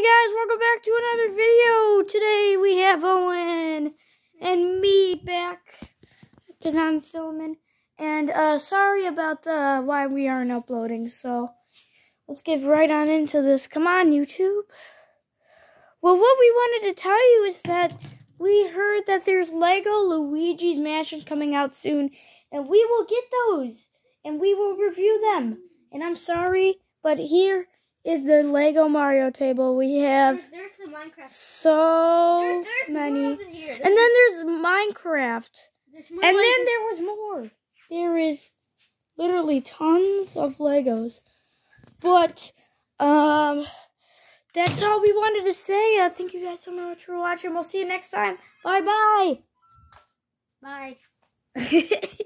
Hey guys, welcome back to another video. Today we have Owen and me back because I'm filming. And uh, sorry about the why we aren't uploading. So let's get right on into this. Come on, YouTube. Well, what we wanted to tell you is that we heard that there's Lego Luigi's Mansion coming out soon, and we will get those and we will review them. And I'm sorry, but here is the Lego Mario table. We have There's, there's the Minecraft. so There's, many. more over here. And then there's Minecraft. And then there was more. There is literally tons of Legos. But um that's all we wanted to say. Uh, thank you guys so much for watching. We'll see you next time. Bye Bye. bye.